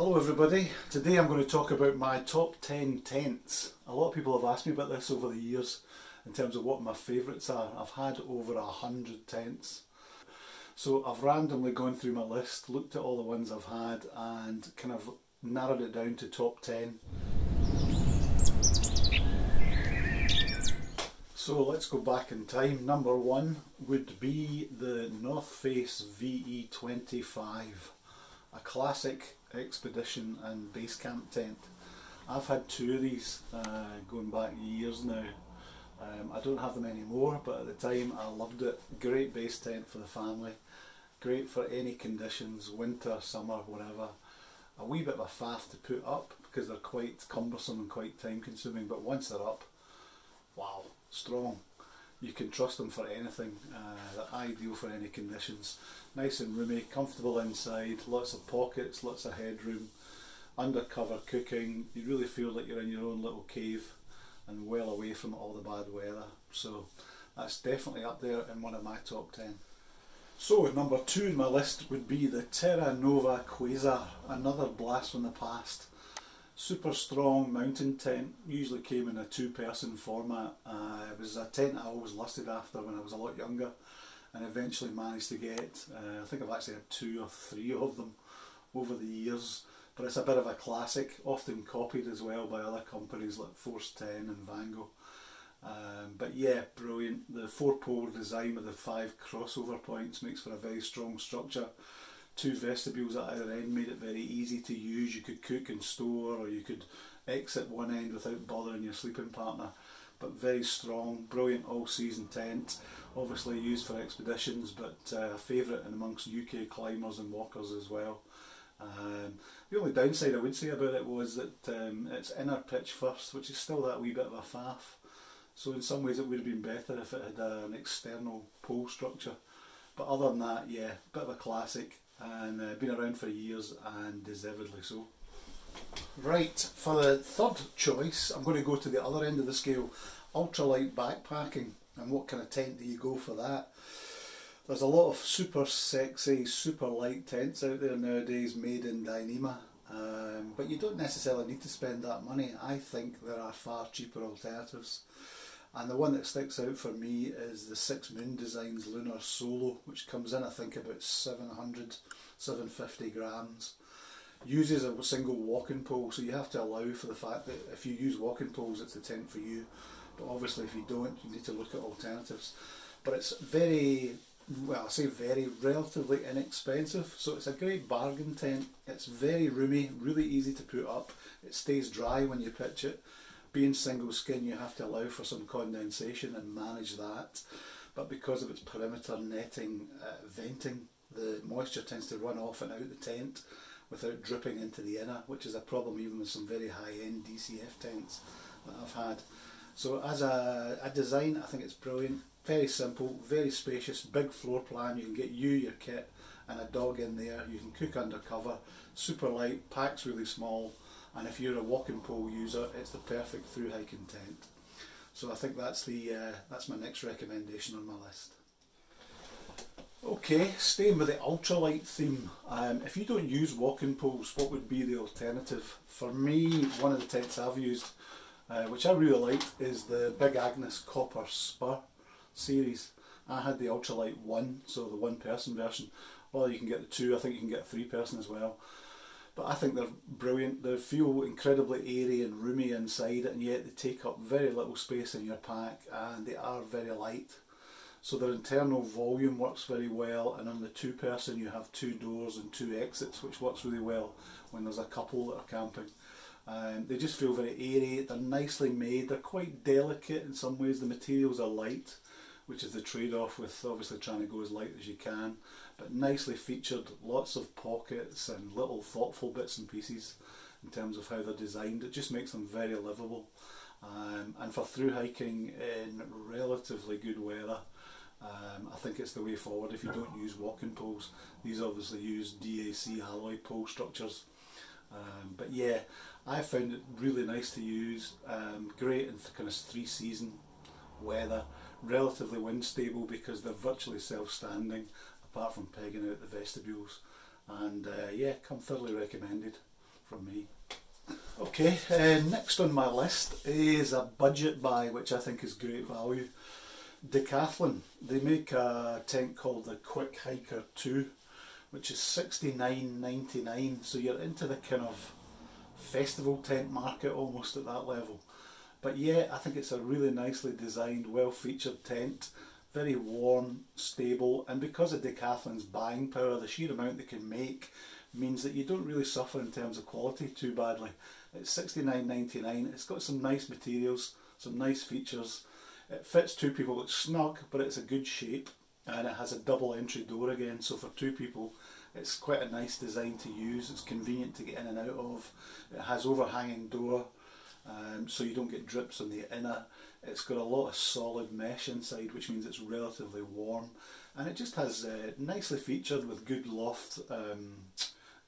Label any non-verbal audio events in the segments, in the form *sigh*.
Hello everybody, today I'm going to talk about my top 10 tents. A lot of people have asked me about this over the years in terms of what my favourites are. I've had over a hundred tents. So I've randomly gone through my list, looked at all the ones I've had and kind of narrowed it down to top 10. So let's go back in time. Number one would be the North Face VE25, a classic expedition and base camp tent. I've had two of these uh, going back years now. Um, I don't have them anymore, but at the time I loved it. Great base tent for the family, great for any conditions, winter, summer, whatever. A wee bit of a faff to put up because they're quite cumbersome and quite time consuming, but once they're up, wow, strong. You can trust them for anything. Uh, they're ideal for any conditions. Nice and roomy, comfortable inside, lots of pockets, lots of headroom, undercover cooking. You really feel like you're in your own little cave and well away from all the bad weather. So that's definitely up there in one of my top 10. So number two in my list would be the Terra Nova Quasar, another blast from the past super strong mountain tent. Usually came in a two person format. Uh, it was a tent I always lusted after when I was a lot younger and eventually managed to get. Uh, I think I've actually had two or three of them over the years. But it's a bit of a classic, often copied as well by other companies like Force 10 and Vango. Um, but yeah, brilliant. The four pole design with the five crossover points makes for a very strong structure two vestibules at either end made it very easy to use. You could cook and store, or you could exit one end without bothering your sleeping partner. But very strong, brilliant all-season tent. Obviously used for expeditions, but uh, favourite amongst UK climbers and walkers as well. Um, the only downside I would say about it was that um, it's inner pitch first, which is still that wee bit of a faff. So in some ways it would have been better if it had uh, an external pole structure. But other than that, yeah, bit of a classic and uh, been around for years and deservedly so. Right, for the third choice, I'm going to go to the other end of the scale, ultralight backpacking. And what kind of tent do you go for that? There's a lot of super sexy, super light tents out there nowadays made in Dyneema. Um, but you don't necessarily need to spend that money. I think there are far cheaper alternatives. And the one that sticks out for me is the Six Moon Designs Lunar Solo, which comes in I think about 700, 750 grams. Uses a single walking pole, so you have to allow for the fact that if you use walking poles, it's the tent for you. But obviously, if you don't, you need to look at alternatives. But it's very, well, I say very, relatively inexpensive. So it's a great bargain tent. It's very roomy, really easy to put up. It stays dry when you pitch it being single skin you have to allow for some condensation and manage that. But because of its perimeter netting uh, venting the moisture tends to run off and out the tent without dripping into the inner which is a problem even with some very high-end DCF tents that I've had. So as a, a design I think it's brilliant. Very simple very spacious big floor plan. You can get you your kit and a dog in there. You can cook under cover super light packs really small and if you're a walking pole user it's the perfect through hiking tent. So I think that's the uh, that's my next recommendation on my list. Okay staying with the ultralight theme. Um, if you don't use walking poles what would be the alternative? For me one of the tents I've used uh, which I really liked is the Big Agnes Copper Spur series. I had the ultralight one so the one person version. Or you can get the two. I think you can get three person as well but I think they're brilliant. They feel incredibly airy and roomy inside and yet they take up very little space in your pack and they are very light. So their internal volume works very well and on the two person you have two doors and two exits which works really well when there's a couple that are camping. Um, they just feel very airy, they're nicely made, they're quite delicate in some ways, the materials are light which is the trade-off with obviously trying to go as light as you can but nicely featured lots of pockets and little thoughtful bits and pieces in terms of how they're designed. It just makes them very livable. Um, and for through hiking in relatively good weather um, I think it's the way forward if you don't use walking poles. These obviously use DAC alloy pole structures. Um, but yeah I found it really nice to use um, great in kind of three season weather. Relatively wind stable because they're virtually self-standing apart from pegging out the vestibules and uh, yeah come thoroughly recommended from me. Okay, uh, next on my list is a budget buy which I think is great value. Decathlon, they make a tent called the Quick Hiker 2 which is $69.99 so you're into the kind of festival tent market almost at that level. But yeah, I think it's a really nicely designed, well featured tent, very warm, stable, and because of Decathlon's buying power, the sheer amount they can make means that you don't really suffer in terms of quality too badly. It's $69.99, it's got some nice materials, some nice features, it fits two people, it's snug, but it's a good shape, and it has a double entry door again, so for two people it's quite a nice design to use, it's convenient to get in and out of, it has overhanging door, um, so you don't get drips on the inner. It's got a lot of solid mesh inside, which means it's relatively warm, and it just has uh, nicely featured with good loft um,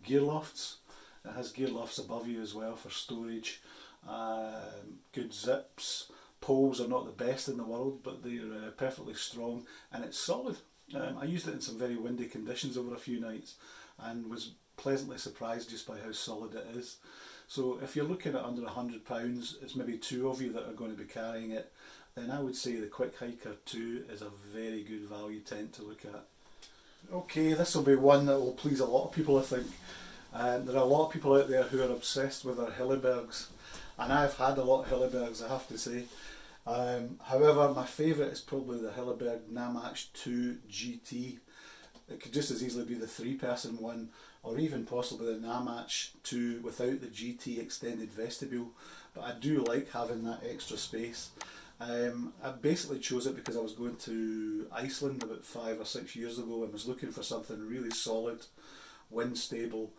gear lofts. It has gear lofts above you as well for storage. Um, good zips. Poles are not the best in the world, but they're uh, perfectly strong, and it's solid. Um, I used it in some very windy conditions over a few nights, and was pleasantly surprised just by how solid it is. So if you're looking at under £100, it's maybe two of you that are going to be carrying it, then I would say the Quick Hiker 2 is a very good value tent to look at. Okay, this will be one that will please a lot of people I think. Um, there are a lot of people out there who are obsessed with their Hillebergs, and I've had a lot of Hillebergs I have to say. Um, however, my favourite is probably the Hilleberg Nammatj 2 GT. It could just as easily be the three person one or even possibly the Nammatj 2 without the GT extended vestibule but I do like having that extra space. Um, I basically chose it because I was going to Iceland about five or six years ago and was looking for something really solid, wind stable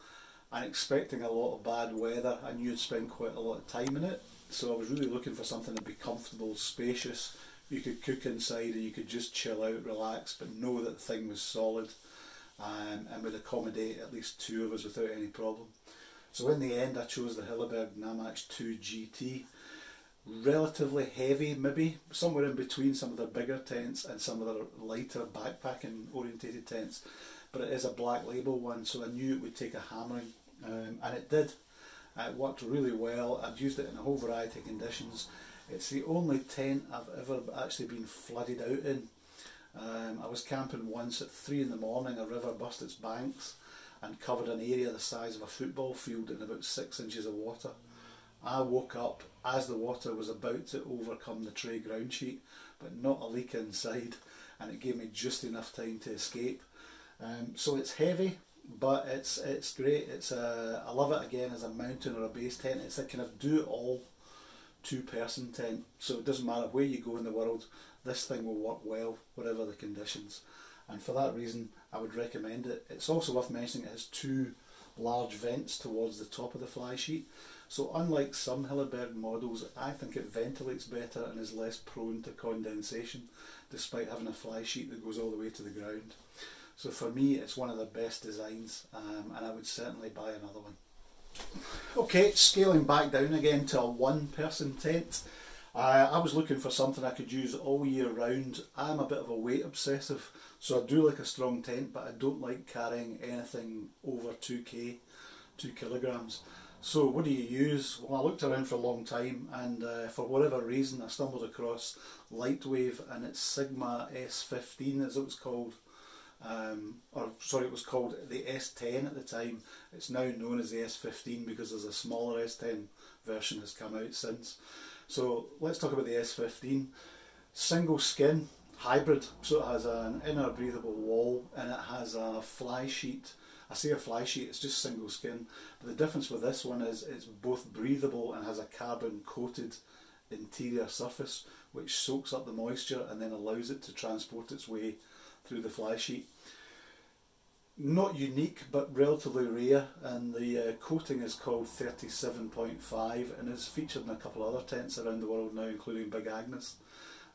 and expecting a lot of bad weather. I knew I'd spend quite a lot of time in it so I was really looking for something that'd be comfortable, spacious, you could cook inside and you could just chill out, relax but know that the thing was solid um, and would accommodate at least two of us without any problem. So in the end I chose the Hilleberg Nammatj 2 GT. Relatively heavy maybe, somewhere in between some of the bigger tents and some of the lighter backpacking orientated tents. But it is a black label one so I knew it would take a hammering um, and it did. It worked really well. I've used it in a whole variety of conditions. It's the only tent I've ever actually been flooded out in. Um, I was camping once at 3 in the morning, a river burst its banks and covered an area the size of a football field in about 6 inches of water. I woke up as the water was about to overcome the tray ground sheet, but not a leak inside, and it gave me just enough time to escape. Um, so it's heavy, but it's it's great. It's a, I love it again as a mountain or a base tent. It's a kind of do it all two person tent. So it doesn't matter where you go in the world, this thing will work well whatever the conditions. And for that reason, I would recommend it. It's also worth mentioning it has two large vents towards the top of the fly sheet. So unlike some Hilleberg models, I think it ventilates better and is less prone to condensation, despite having a fly sheet that goes all the way to the ground. So for me, it's one of the best designs, um, and I would certainly buy another one. Okay, scaling back down again to a one person tent. Uh, I was looking for something I could use all year round. I'm a bit of a weight obsessive, so I do like a strong tent, but I don't like carrying anything over 2k, 2 kilograms. So what do you use? Well, I looked around for a long time and uh, for whatever reason I stumbled across Lightwave and its Sigma S15 as it was called um, or sorry, it was called the S10 at the time. It's now known as the S15 because there's a smaller S10 version has come out since. So let's talk about the S15. Single skin, hybrid, so it has an inner breathable wall and it has a fly sheet. I say a fly sheet, it's just single skin. But the difference with this one is it's both breathable and has a carbon coated interior surface which soaks up the moisture and then allows it to transport its way through the fly sheet. Not unique but relatively rare and the uh, coating is called 37.5 and is featured in a couple of other tents around the world now including Big Agnes.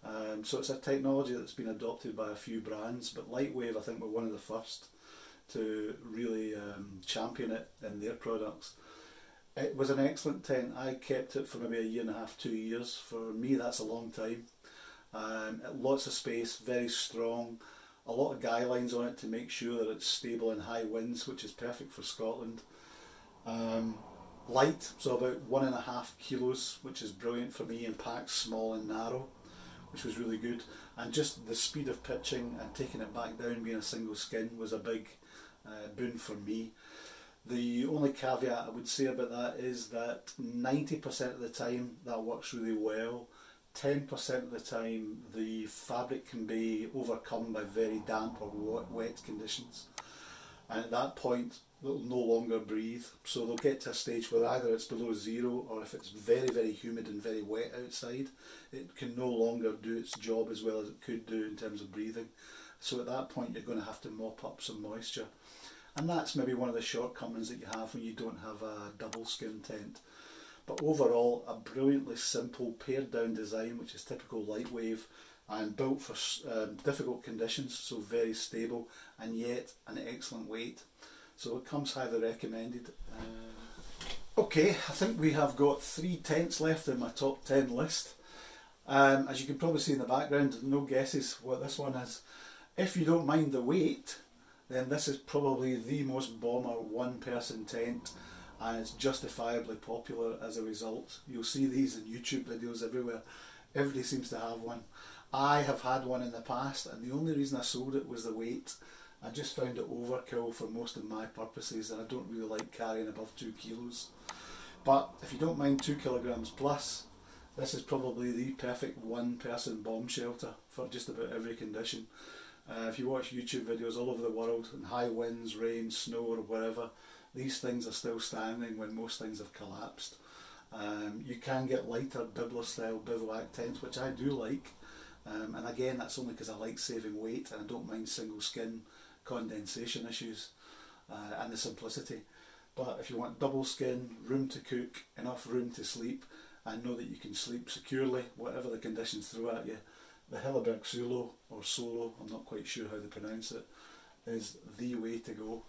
Um, so it's a technology that's been adopted by a few brands but Lightwave I think were one of the first to really um, champion it in their products. It was an excellent tent. I kept it for maybe a year and a half, two years. For me that's a long time. Um, lots of space, very strong a lot of guy lines on it to make sure that it's stable in high winds, which is perfect for Scotland. Um, light, so about one and a half kilos, which is brilliant for me, and packed small and narrow, which was really good. And just the speed of pitching and taking it back down, being a single skin, was a big uh, boon for me. The only caveat I would say about that is that 90% of the time that works really well. 10% of the time the fabric can be overcome by very damp or wet conditions. And at that point they'll no longer breathe. So they'll get to a stage where either it's below zero or if it's very, very humid and very wet outside, it can no longer do its job as well as it could do in terms of breathing. So at that point you're going to have to mop up some moisture. And that's maybe one of the shortcomings that you have when you don't have a double skin tent. But overall, a brilliantly simple pared down design, which is typical Lightwave and built for um, difficult conditions, so very stable and yet an excellent weight. So it comes highly recommended. Uh, okay, I think we have got three tents left in my top 10 list. Um, as you can probably see in the background, no guesses what this one is. If you don't mind the weight, then this is probably the most bomber one person tent and it's justifiably popular as a result. You'll see these in YouTube videos everywhere. Everybody seems to have one. I have had one in the past and the only reason I sold it was the weight. I just found it overkill for most of my purposes and I don't really like carrying above two kilos. But if you don't mind two kilograms plus, this is probably the perfect one person bomb shelter for just about every condition. Uh, if you watch YouTube videos all over the world in high winds, rain, snow or wherever, these things are still standing when most things have collapsed. Um, you can get lighter Bibler style bivouac tents, which I do like. Um, and again, that's only because I like saving weight and I don't mind single skin condensation issues uh, and the simplicity. But if you want double skin, room to cook, enough room to sleep, and know that you can sleep securely, whatever the conditions throw at you, the Hilleberg Soulo or Solo, I'm not quite sure how to pronounce it, is the way to go.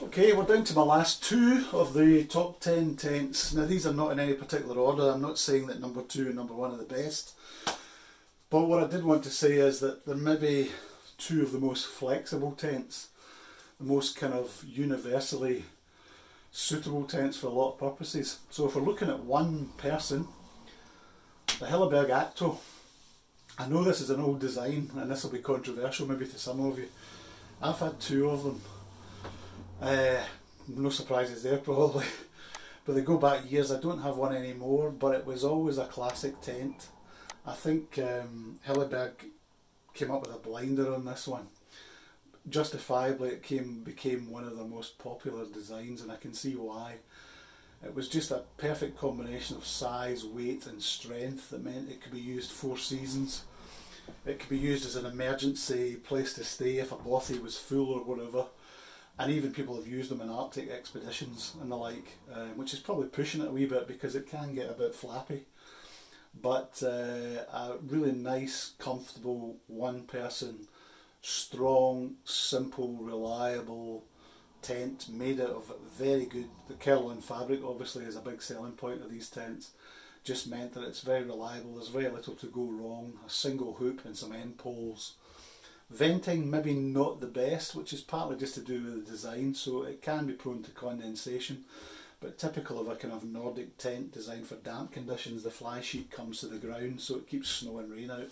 Okay, we're down to my last two of the top 10 tents. Now these are not in any particular order, I'm not saying that number two and number one are the best. But what I did want to say is that they're maybe two of the most flexible tents, the most kind of universally suitable tents for a lot of purposes. So if we're looking at one person, the Hilleberg Akto I know this is an old design and this will be controversial maybe to some of you. I've had two of them. Uh, no surprises there probably. *laughs* but they go back years. I don't have one anymore, but it was always a classic tent. I think um, Hilleberg came up with a blinder on this one. Justifiably, it came became one of the most popular designs, and I can see why. It was just a perfect combination of size, weight and strength that meant it could be used four seasons. It could be used as an emergency place to stay if a bothy was full or whatever. And even people have used them in Arctic expeditions and the like, uh, which is probably pushing it a wee bit because it can get a bit flappy. But uh, a really nice, comfortable, one person, strong, simple, reliable, tent made out of very good, the Kevlar fabric obviously is a big selling point of these tents, just meant that it's very reliable, there's very little to go wrong, a single hoop and some end poles. Venting maybe not the best, which is partly just to do with the design, so it can be prone to condensation, but typical of a kind of Nordic tent designed for damp conditions, the fly sheet comes to the ground so it keeps snow and rain out.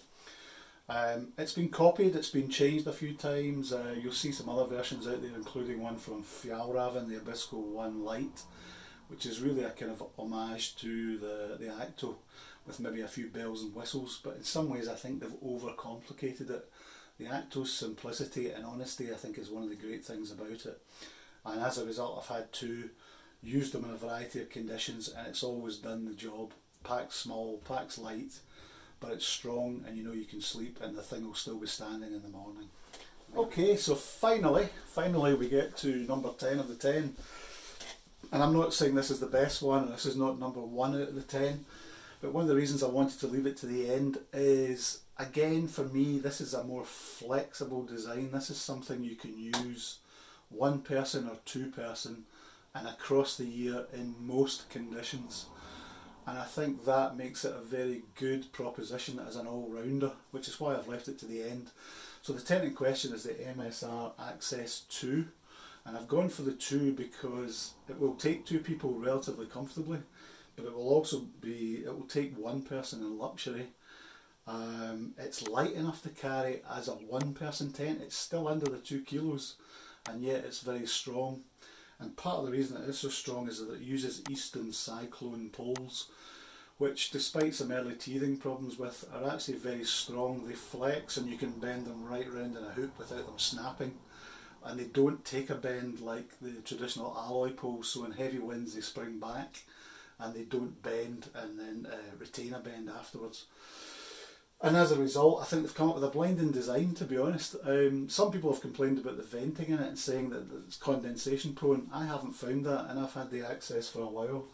Um, it's been copied, it's been changed a few times. Uh, you'll see some other versions out there, including one from Fjallraven, the Abisko One Light, which is really a kind of homage to the, the Akto, with maybe a few bells and whistles. But in some ways, I think they've overcomplicated it. The Akto's simplicity and honesty, I think, is one of the great things about it. And as a result, I've had to use them in a variety of conditions, and it's always done the job. Packs small, packs light but it's strong and you know you can sleep and the thing will still be standing in the morning. Okay, so finally, finally we get to number 10 of the 10. And I'm not saying this is the best one, and this is not number one out of the 10, but one of the reasons I wanted to leave it to the end is, again, for me, this is a more flexible design. This is something you can use one person or two person and across the year in most conditions and I think that makes it a very good proposition as an all-rounder, which is why I've left it to the end. So the tent in question is the MSR Access 2. And I've gone for the two because it will take two people relatively comfortably, but it will also be, it will take one person in luxury. Um, it's light enough to carry as a one person tent, it's still under the two kilos and yet it's very strong. And part of the reason it is so strong is that it uses Easton Cyclone poles, which despite some early teething problems with, are actually very strong. They flex and you can bend them right round in a hoop without them snapping. And they don't take a bend like the traditional alloy poles, so in heavy winds they spring back and they don't bend and then uh, retain a bend afterwards. And as a result, I think they've come up with a blinding design, to be honest. Um, some people have complained about the venting in it and saying that it's condensation prone. I haven't found that and I've had the Access for a while.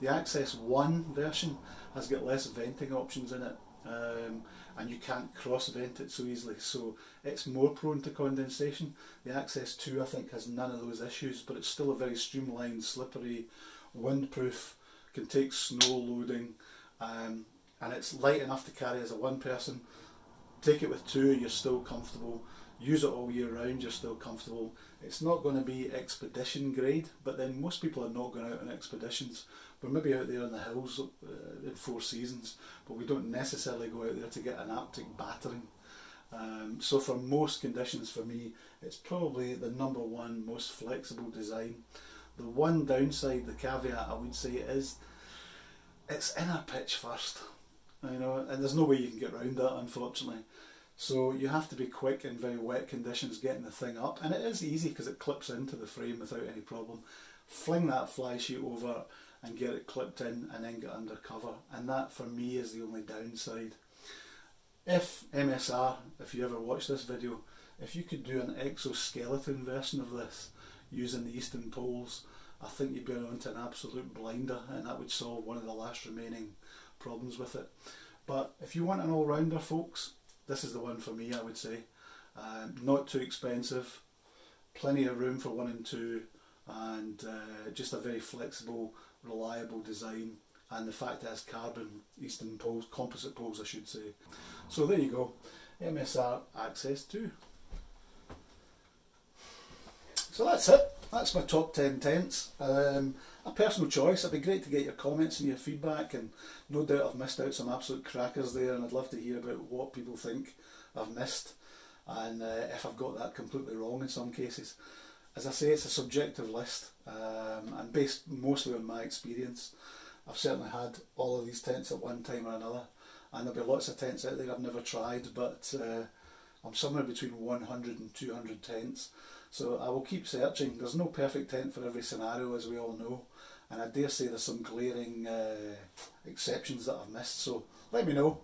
The Access 1 version has got less venting options in it um, and you can't cross vent it so easily, so it's more prone to condensation. The Access 2 I think has none of those issues, but it's still a very streamlined, slippery, windproof, can take snow loading. Um, and it's light enough to carry as a one person. Take it with two, you're still comfortable. Use it all year round, you're still comfortable. It's not going to be expedition grade, but then most people are not going out on expeditions. We're maybe out there in the hills uh, in four seasons, but we don't necessarily go out there to get an Arctic battering. Um, so for most conditions for me, it's probably the number one most flexible design. The one downside, the caveat I would say is, it's inner pitch first you know, and there's no way you can get around that, unfortunately. So you have to be quick in very wet conditions getting the thing up, and it is easy because it clips into the frame without any problem. Fling that fly sheet over and get it clipped in and then get under cover, and that for me is the only downside. If MSR, if you ever watch this video, if you could do an exoskeleton version of this using the Easton poles, I think you'd be onto an absolute blinder and that would solve one of the last remaining problems with it. But if you want an all-rounder folks, this is the one for me I would say. Um, not too expensive, plenty of room for one and two and uh, just a very flexible, reliable design and the fact it has carbon Easton poles, composite poles I should say. So there you go, MSR Access 2. So that's it. That's my top 10 tents. Um, a personal choice. It'd be great to get your comments and your feedback, and no doubt I've missed out some absolute crackers there, and I'd love to hear about what people think I've missed, and uh, if I've got that completely wrong in some cases. As I say, it's a subjective list, um, and based mostly on my experience. I've certainly had all of these tents at one time or another, and there'll be lots of tents out there I've never tried, but uh, I'm somewhere between 100 and 200 tents. So I will keep searching. There's no perfect tent for every scenario, as we all know, and I dare say there's some glaring uh, exceptions that I've missed. So let me know.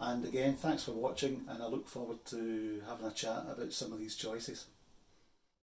And again, thanks for watching, and I look forward to having a chat about some of these choices.